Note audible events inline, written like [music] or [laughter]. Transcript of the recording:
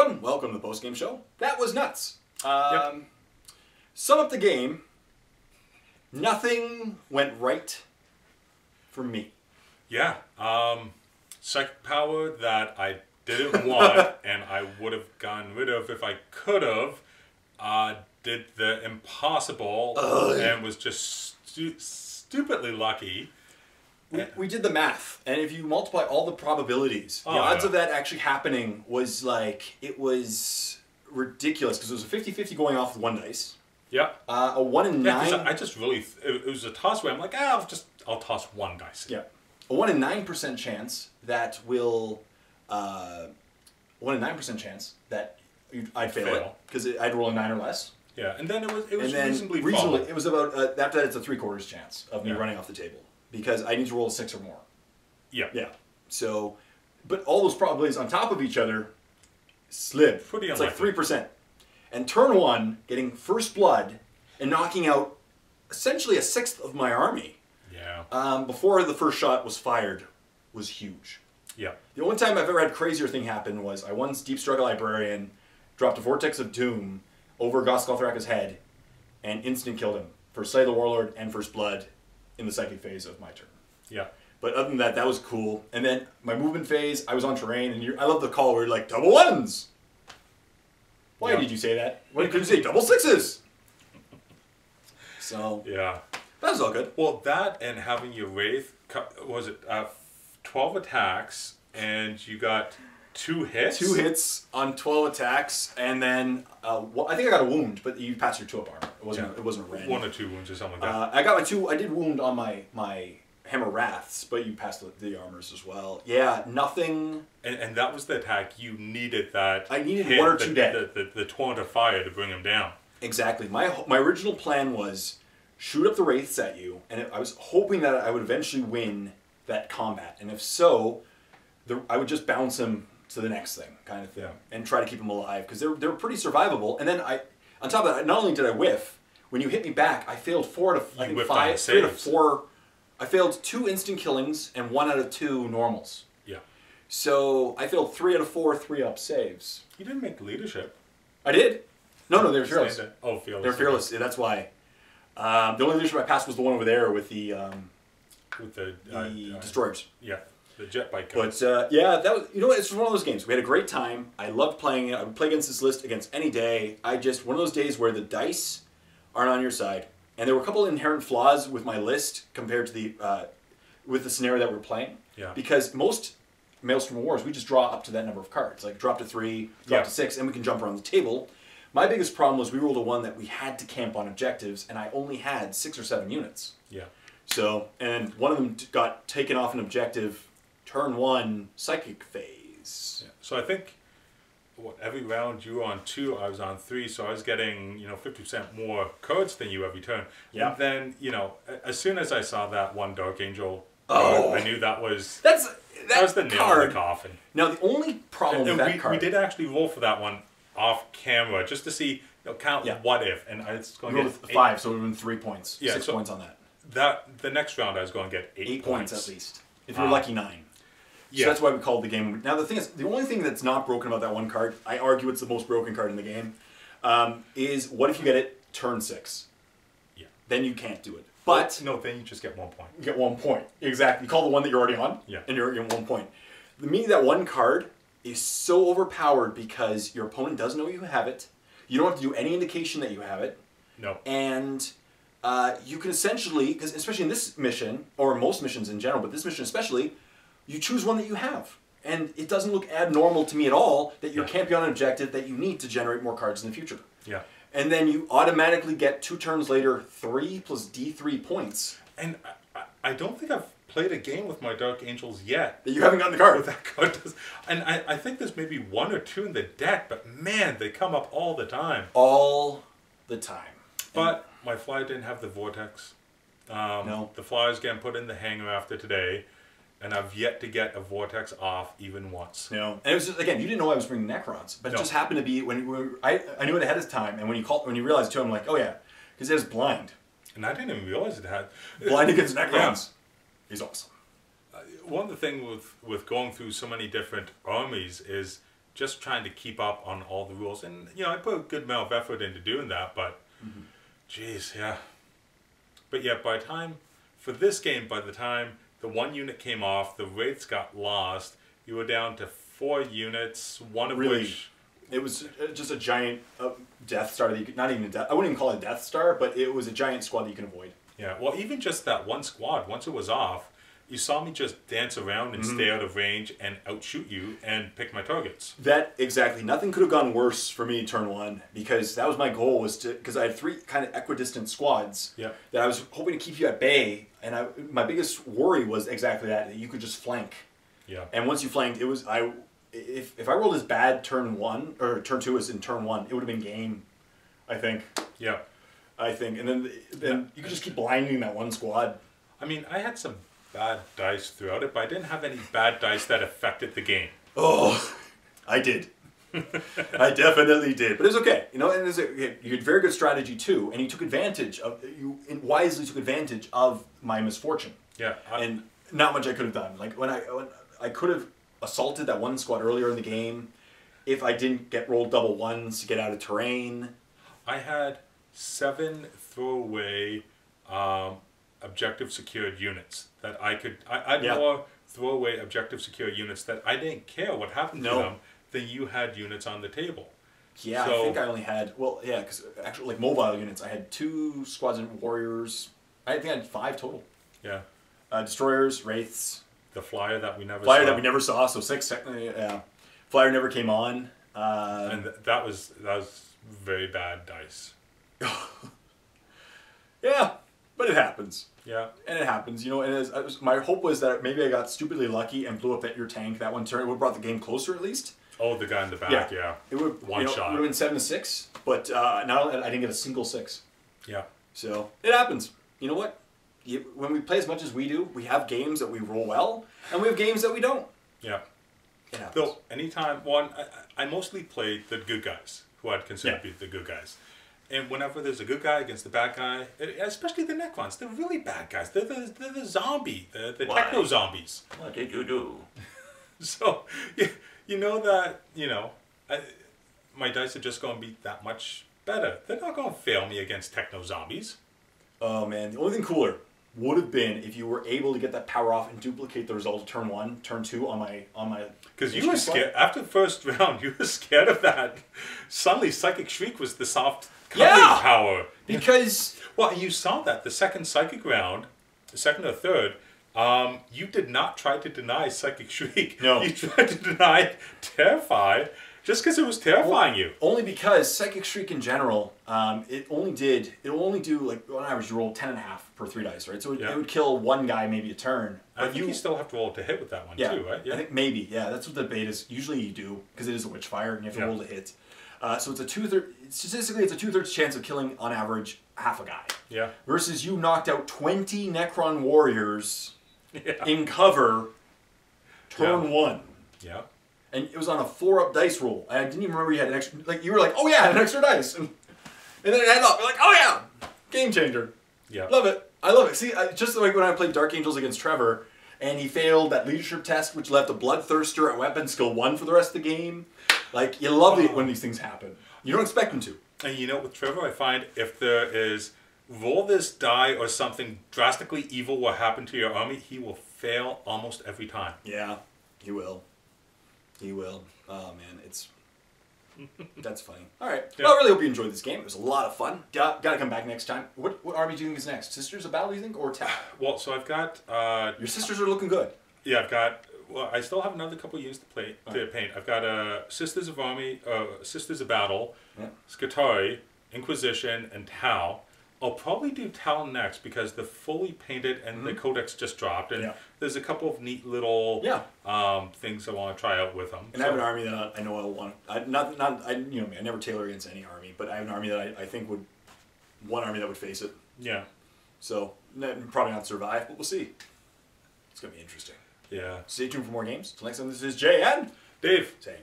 everyone. Welcome to the post game show. That was nuts. Um, Sum up the game. Nothing went right for me. Yeah. Um, psychic power that I didn't [laughs] want and I would have gotten rid of if I could have. Uh, did the impossible and was just stu- stupidly lucky. We, we did the math, and if you multiply all the probabilities, the Oh, odds yeah. of that actually happening was like, it was ridiculous because it was a 50 50 going off with one dice. Yeah. Uh, a 1 in Yeah, 9. I just really, it, it was a toss where I'm like, ah, I'll just, I'll toss one dice. Yeah. A 1 in 9% chance that will. Uh, 1 in 9% chance that I'd fail, it because I'd roll a 9 or less. Yeah, and then it was, it was reasonably, reasonably, it was about uh, after that it's a three quarters chance of me Yeah. running off the table because I need to roll a six or more. Yeah. Yeah. So, but all those probabilities on top of each other slip. Pretty it's like three percent. And turn one, getting first blood and knocking out essentially a sixth of my army Yeah. um, before the first shot was fired was huge. Yeah. The only time I've ever had crazier thing happen was I once Deep Struggle Librarian dropped a Vortex of Doom over Ghazghkull Thraka's head and instant killed him for Slay the Warlord and First Blood in the psychic phase of my turn. Yeah. But other than that, that was cool. And then my movement phase, I was on terrain, and you're, I love the call where you're like, double ones! Why Yeah. did you say that? Why couldn't you say double sixes? So, Yeah. that was all good. Well, that and having your wraith, was it uh, twelve attacks, and you got two hits. Two hits on 12 attacks, and then uh, wh- I think I got a wound, but you passed your two up armor. It wasn't, Yeah. it wasn't a red. One or two wounds or something like that. Uh, I got my two. I did wound on my my hammer wraths, but you passed the, the armors as well. Yeah, nothing. and, and that was the attack you needed. That I needed hit, one or the, two dead. The, the, the torrent of fire to bring him down. Exactly. My my original plan was shoot up the wraiths at you, and I was hoping that I would eventually win that combat, and if so, the, I would just bounce him to the next thing, kind of thing, Yeah. and try to keep them alive because they're they're pretty survivable. And then I, on top of that, not only did I whiff, when you hit me back, I failed four to I think five, three to saves. four. I failed two instant killings and one out of two normals. Yeah. So I failed three out of four three up saves. You didn't make leadership. I did. No, no, they were fearless. Oh, fearless. They're fearless. Yeah, that's why. Um, the only leadership I passed was the one over there with the um, With the, the uh, uh, destroyers. yeah, the jet bike. But uh, yeah, that was you know what? It's one of those games. We had a great time. I loved playing it. I would play against this list against any day. I just one of those days where the dice aren't on your side, and there were a couple of inherent flaws with my list compared to the uh, with the scenario that we're playing. Yeah. Because most Maelstrom Wars, we just draw up to that number of cards, like drop to three, drop Yeah. to six, and we can jump around the table. My biggest problem was we rolled a one that we had to camp on objectives, and I only had six or seven units. yeah. So, and one of them got taken off an objective turn one psychic phase. Yeah. So I think what every round you were on two, I was on three, so I was getting you know fifty percent more cards than you every turn. Yeah. And then you know, as soon as I saw that one Dark Angel, Oh. card, I knew that was That's that, that was the nail in the coffin. Now, the only problem And with that we, card, we did actually roll for that one off camera just to see, you know, count Yeah. what if, and it's going to rolled get with eight- five, so have been three points, Yeah, six so- points on that, That the next round I was going to get eight, eight points. at least. If you're lucky, nine. Yeah. So that's why we called the game. Now the thing is, the only thing that's not broken about that one card, I argue it's the most broken card in the game, um, is what if you get it turn six? Yeah. Then you can't do it. But no, then you just get one point. you get one point. Exactly. You call the one that you're already on, Yeah. and you're in one point. The meaning that one card is so overpowered because your opponent doesn't know you have it. You don't have to do any indication that you have it, No. and uh, you can essentially, because especially in this mission or most missions in general, but this mission especially, you choose one that you have. And it doesn't look abnormal to me at all that you're Yeah. camping on an objective that you need to generate more cards in the future. Yeah. And then you automatically get two turns later three plus D3 points And I, I- don't think I've played a game with my Dark Angels yet. that you haven't gotten the card. With that card does, [laughs] and I, I think there's maybe one or two in the deck, but man, they come up all the time. all the time. But my flyer didn't have the vortex. Um, No. The flyer's getting put in the hangar after today, and I've yet to get a vortex off even once. You know, and it was just, again, you didn't know I was bringing Necrons, but it No. just happened to be when we were, I I knew it ahead of time, and when you called when you realized too, I'm like, oh yeah, because it was blind, And I didn't even realize it had. [laughs] blind against Yeah. Necrons. He's awesome. Uh, one of the things with with going through so many different armies is just trying to keep up on all the rules. And you know, I put a good amount of effort into doing that, but mm-hmm. jeez, yeah. But yeah, by the time for this game, by the time the one unit came off, the wraiths got lost. You were down to four units, one of Really? which It was uh, just a giant uh, Death Star that you could, not even a death, I wouldn't even call it a Death Star, but it was a giant squad that you can avoid. Yeah, well, even just that one squad, once it was off, you saw me just dance around and mm-hmm. stay out of range and outshoot you and pick my targets. That exactly. Nothing could have gone worse for me turn one because that was my goal was to because I had three kind of equidistant squads Yeah. that I was hoping to keep you at bay, and I my biggest worry was exactly that that you could just flank, Yeah. and once you flanked, it was I if if I rolled as bad turn one or turn two as in turn one, it would have been game. I think. Yeah. I think, and then then you could just keep blinding that one squad. I mean, I had some bad dice throughout it, but I didn't have any bad dice that affected the game. Oh, [laughs] I did. [laughs] I definitely did, but it's okay. You know, and it's a, you had very good strategy too, and you took advantage of you wisely took advantage of my misfortune. Yeah. I, And not much I could have done. Like when I when I could have assaulted that one squad earlier in the game, if I didn't get rolled double ones to get out of terrain. I had seven throwaway um, objective secured units that I could. I, had Yeah. more throwaway objective secured units that I didn't care what happened No. to them than you had units on the table. Yeah, I think I only had well, yeah, because actually like mobile units, I had two squads of warriors. I think I had five total. Yeah. Uh, destroyers, wraiths, The flyer that we never Flyer saw. that we never saw, so six technically. Yeah, Flyer never came on. Uh, and th- that was that was very bad dice. [laughs] yeah, but it happens, Yeah. and it happens. You know, and as, I was, my hope was that maybe I got stupidly lucky and blew up at your tank that one turn. It would have brought the game closer at least. Oh, the guy in the back. Yeah. Yeah. It would One you know, shot. It would have been seven to six, but uh, not only, I didn't get a single six. Yeah. So it happens. You know what? You, when we play as much as we do, we have games that we roll well, and we have games that we don't. Yeah. It happens. Though anytime one, I, I mostly play the good guys who I'd consider Yeah. to be the good guys. And whenever there's a good guy against the bad guy, eh, especially the Necrons, they're really bad guys. They're the, they're the zombie, the, the techno zombies. What did you do? [laughs] So [laughs] you, you know that you know I, my dice are just going to be that much better. They're not going to fail me against techno zombies. Oh man, the only thing cooler would have been if you were able to get that power off and duplicate the result of turn one, turn two on my on my. Because you were scared after the first [laughs] round. You were scared of that. Suddenly, psychic shriek was the soft Yeah! power. Because Well, you saw that the second psychic round, the second or third. Um, you did not try to deny psychic shriek. No. [laughs] you tried to deny terrify, just because it was terrifying you. only because psychic shriek in general, um, it only did it only do like on average you roll ten and a half per three dice, right? So it, Yeah. it would kill one guy maybe a turn. But think you, still have to roll to hit with that one yeah, too, right? Yeah. I think maybe yeah. That's what the bait is. Usually you do because it is a witch fire and you have to Yeah. roll to hit. Uh, so it's a two third statistically it's a two thirds chance of killing on average half a guy. yeah. Versus you knocked out twenty Necron warriors [laughs] Yeah. in cover turn Yeah. one. Yeah. And it was on a four up dice roll. And I didn't even remember you had an extra. Like you were like, oh yeah, an extra dice, and, [laughs] and then it had up. You're like, oh yeah, game changer. Yeah. Love it. I love it. See, I, just like when I played Dark Angels against Trevor, and he failed that leadership test, which left a bloodthirster at weapon skill one for the rest of the game. Like you love it when these things happen. You don't expect them to. And you know, with Trevor, I find if there is roll this die or something drastically evil will happen to your army, he will fail almost every time. Yeah, he will. He will. Oh man, it's [laughs] that's funny. All right. Well, I really hope you enjoyed this game. It was a lot of fun. Got, got to come back next time. What what army do you think is next? Sisters of Battle, you think, or Tau? [sighs] Well, so I've got uh, Your sisters are looking good. Yeah, I've got. Well, I still have another couple years to play to paint. I've got uh, Sisters of Army, uh, Sisters of Battle, Yeah. Skitarii, Inquisition, and Tau. I'll probably do Talon next because the fully painted and the codex just dropped, and Mm-hmm. Yeah. there's a couple of neat little Yeah. um, things I want to try out with them. And I have an army that I, know I'll want. I, not not I you know me. I never tailor against any army, but I have an army that I, I think would one army that would face it. Yeah, So probably not survive, but we'll see. It's gonna be interesting. yeah. Stay tuned for more games. Till next time, this is Jay and Dave. saying.